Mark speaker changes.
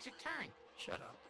Speaker 1: takes a turn.
Speaker 2: Shut up.